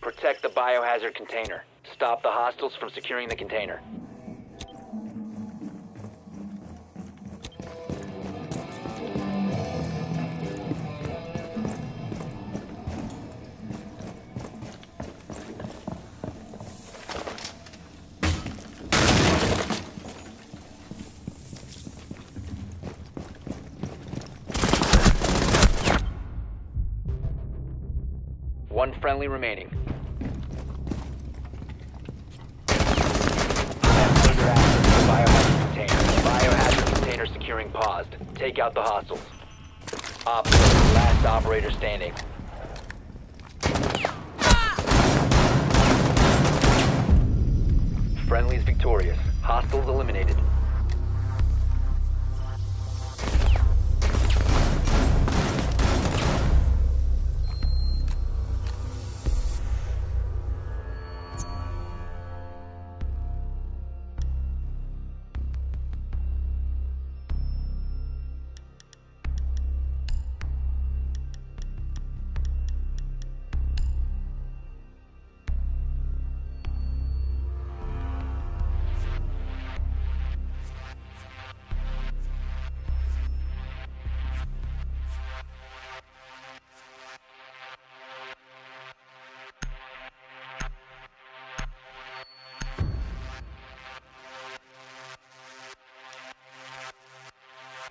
Protect the biohazard container. Stop the hostiles from securing the container. Friendly remaining. Biohazard container. Securing paused. Take out the hostiles. Op last operator standing. Friendly's victorious. Hostiles eliminated.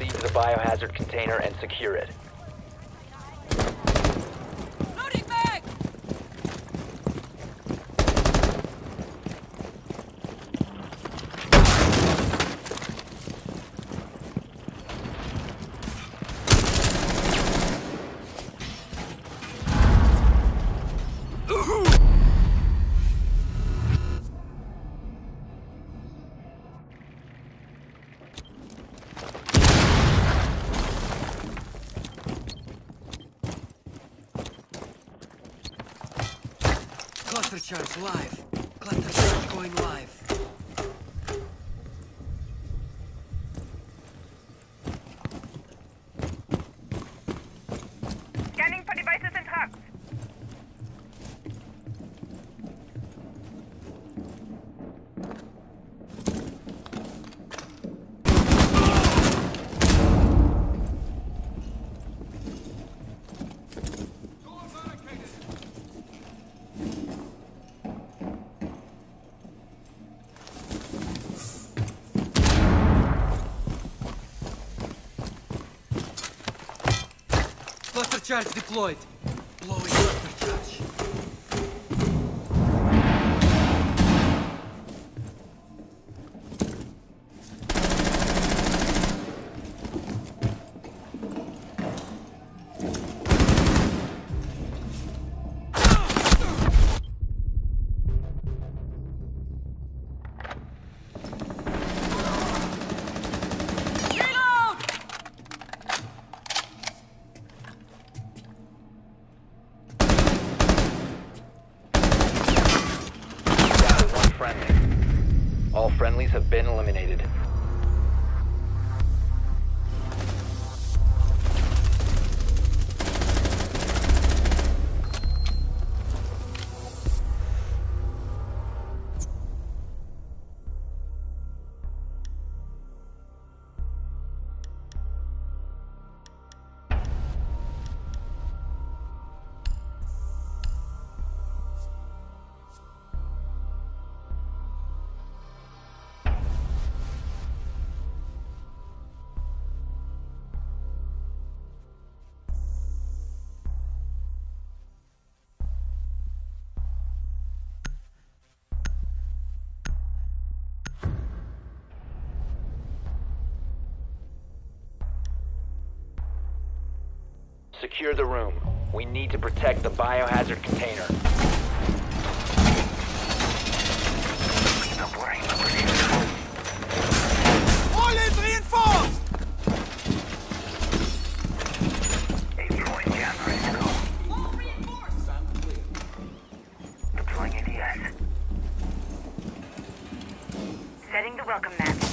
Proceed to the biohazard container and secure it. Cluster charge live. Cluster charge going live. Charge deployed. Blowing cluster charge. Have been eliminated. Secure the room. We need to protect the biohazard container. All is reinforced! All reinforced! Deploying ADS. Setting the welcome mat.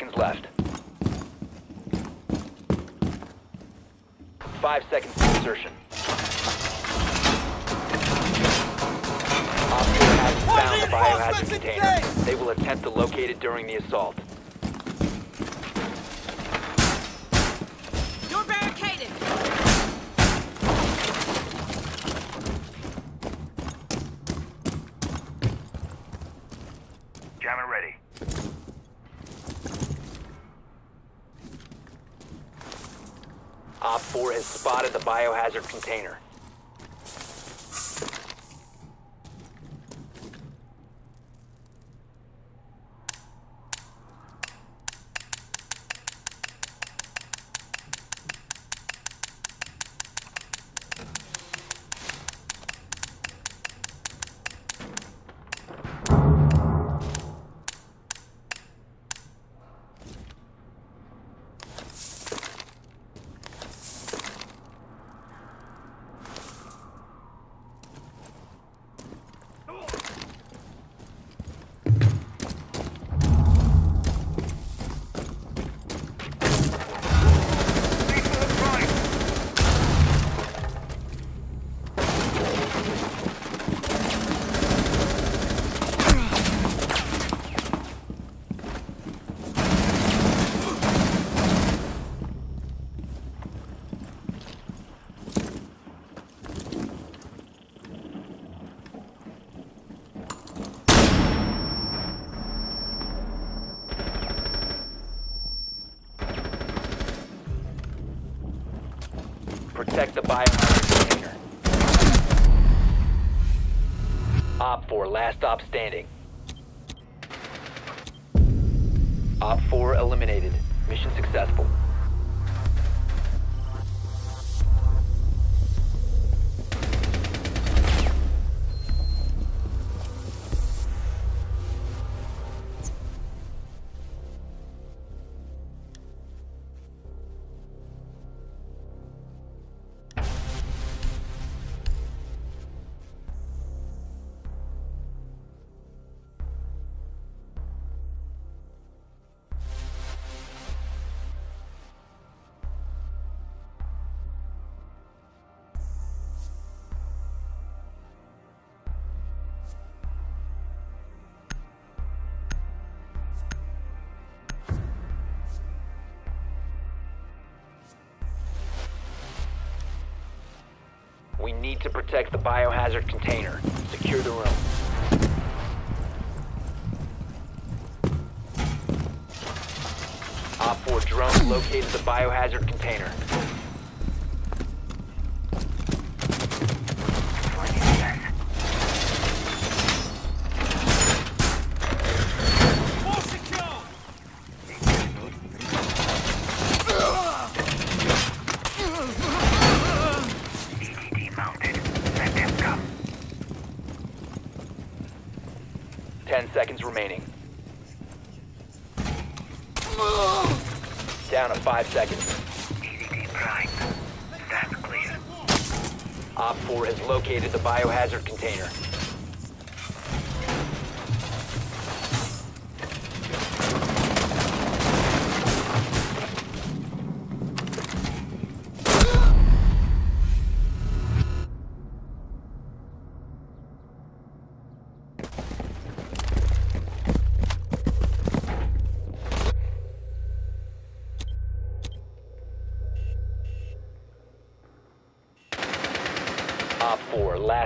Seconds left. Five seconds to insertion. OpFor has found the biohazard container. They will attempt to locate it during the assault. OpFor has spotted the biohazard container. Protect the biohazard container. OpFor, last stop standing. OpFor eliminated. Mission successful. Need to protect the biohazard container. Secure the room. Op 4 drone located the biohazard container. Down to five seconds. EDD primed. Stand clear. OpFor has located the biohazard container. Op 4,